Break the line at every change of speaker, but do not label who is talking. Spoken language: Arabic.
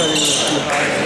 الشريف